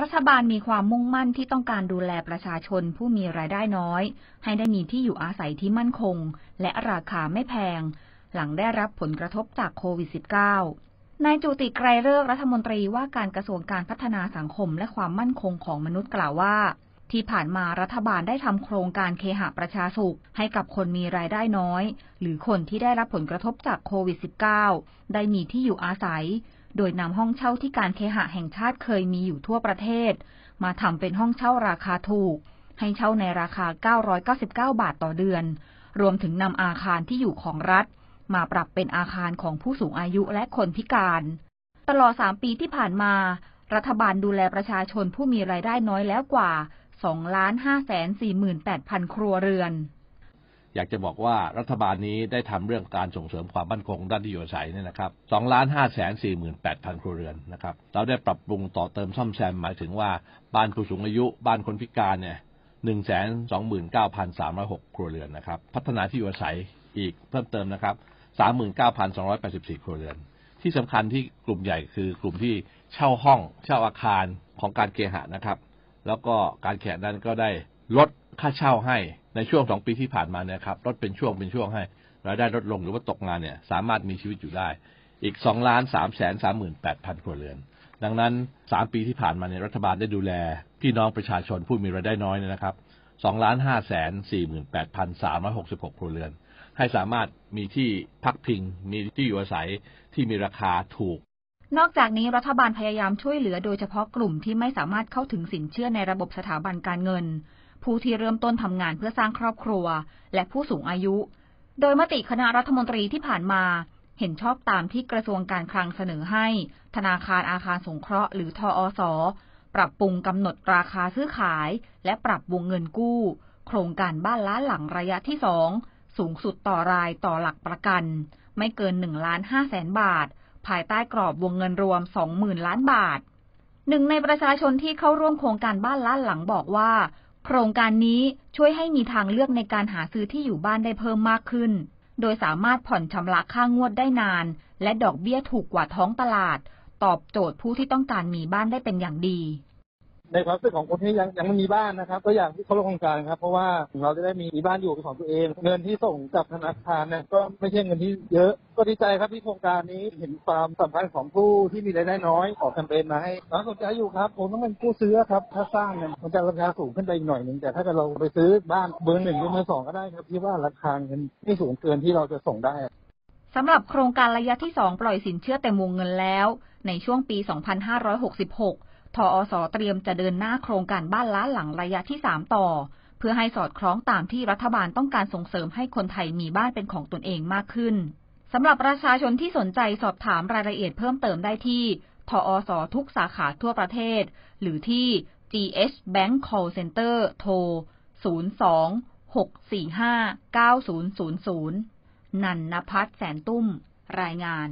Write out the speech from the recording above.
รัฐบาลมีความมุ่งมั่นที่ต้องการดูแลประชาชนผู้มีรายได้น้อย ให้ได้มีที่อยู่อาศัยที่มั่นคง และราคาไม่แพง หลังได้รับผลกระทบจากโควิด -19 นายจูติไกรเลิกรัฐมนตรีว่าการกระทรวงการพัฒนาสังคมและความมั่นคงของมนุษย์กล่าวว่า ที่ผ่านมารัฐบาลได้ทำโครงการเคหะประชาสุข ให้กับคนมีรายได้น้อย หรือคนที่ได้รับผลกระทบจากโควิด -19 ได้มีที่อยู่อาศัย โดยนำห้องเช่าที่การเคหะแห่งชาติเคยมีอยู่ทั่วประเทศ มาทำเป็นห้องเช่าราคาถูก ให้เช่าในราคา 999 บาทต่อเดือน รวมถึงนำอาคารที่อยู่ของรัฐ มาปรับเป็นอาคารของผู้สูงอายุและคนพิการ ตลอด 3 ปีที่ผ่านมา รัฐบาลดูแลประชาชนผู้มีรายได้น้อยแล้วกว่า 2 5 4 8 0 0 0 ครัวเรือน อยากจะบอกว่ารัฐบาลนี้ได้ทำเรื่องการส่งเสริมความมั่นคงด้านที่อยู่อาศัยเนี่ยนะครับ2ล้าน5แสน4 8 0 0 0ครัวเรือนนะครับ เราได้ปรับปรุงต่อเติมซ่อมแซมหมายถึงว่าบ้านผู้สูงอายุบ้านคนพิการเนี่ย1 2 9 3 0 6ครัวเรือนนะครับ พัฒนาที่อยู่อาศัยอีกเพิ่มเติมนะครับ39,284ครัวเรือน ที่สำคัญที่กลุ่มใหญ่คือกลุ่มที่เช่าห้อง เช่าอาคารของการเคหะนะครับ แล้วก็การแข่นั้นก็ได้ลดค่าเช่าให้ ในช่วงสองปีที่ผ่านมาเนี่ยครับลดเป็นช่วงเป็นช่วงให้รายได้ลดลงหรือว่าตกงานเนี่ยสามารถมีชีวิตอยู่ได้ อีกสองล้านสามแสนสามหมื่นแปดพันครัวเรือน ดังนั้นสามปีที่ผ่านมาเนี่ยรัฐบาลได้ดูแล พี่น้องประชาชนผู้มีรายได้น้อยเนี่ยนะครับสองล้านห้าแสนสี่หมื่นแปดพันสามร้อยหกสิบหกครัวเรือน ให้สามารถมีที่พักพิง มีที่อยู่อาศัยที่มีราคาถูกนอกจากนี้รัฐบาลพยายามช่วยเหลือโดยเฉพาะกลุ่มที่ไม่สามารถเข้าถึงสินเชื่อในระบบสถาบันการเงิน ผู้ที่เริ่มต้นทำงานเพื่อสร้างครอบครัว และผู้สูงอายุ โดยมติคณะรัฐมนตรีที่ผ่านมาเห็นชอบตามที่กระทรวงการคลังเสนอให้ ธนาคารอาคารสงเคราะห์หรือทออสปรับปรุงกำหนดราคาซื้อขาย และปรับวงเงินกู้ โครงการบ้านล้านหลังระยะที่สองสูงสุดต่อรายต่อหลักประกัน ไม่เกิน1ล้าน5แสนบาท ภายใต้กรอบวงเงินรวม 20,000 ล้านบาทหนึ่งในประชาชนที่เข้าร่วมโครงการบ้านล้านหลังบอกว่า โครงการนี้ช่วยให้มีทางเลือกในการหาซื้อที่อยู่บ้านได้เพิ่มมากขึ้น โดยสามารถผ่อนชำระค่างวดได้นาน และดอกเบี้ยถูกกว่าท้องตลาด ตอบโจทย์ผู้ที่ต้องการมีบ้านได้เป็นอย่างดี ในความรู้สึกของคนที่ยังยังไม่มีบ้านนะครับ ก็อยากที่เขาลงโครงการครับ เพราะว่าเราจะได้มีบ้านอยู่เป็นของตัวเอง เงินที่ส่งจากธนาคารเนี่ยก็ไม่ใช่เงินที่เยอะ ก็ดีใจครับที่โครงการนี้เห็นความสำคัญของผู้ที่มีรายได้น้อยออกแคมเปญมาให้น่าสนใจอยู่ครับผมต้องเป็นผู้ซื้อครับ ถ้าสร้างเนี่ยมันจะราคาสูงขึ้นไปอีกหน่อยหนึ่งแต่ถ้าเกิดเราไปซื้อบ้านเบอร์หนึ่งหรือเบอร์สองก็ได้ครับที่ว่าราคาเงินไม่สูงเกินที่เราจะส่งได้สำหรับโครงการระยะที่ 2 ปล่อยสินเชื่อเต็มวงเงินแล้ว ในช่วงปี 2566 ทออสเตรียมจะเดินหน้าโครงการบ้านล้านหลังระยะที่ 3 ต่อ เพื่อให้สอดคล้องตามที่รัฐบาลต้องการส่งเสริมให้คนไทยมีบ้านเป็นของตนเองมากขึ้นสำหรับประชาชนที่สนใจสอบถามรายละเอียดเพิ่มเติมได้ที่ทออสทุกสาขาทั่วประเทศ หรือที่ GH Bank Call Center โทร 02 645 9000 นันนพัฒน์แสนตุ้ม รายงาน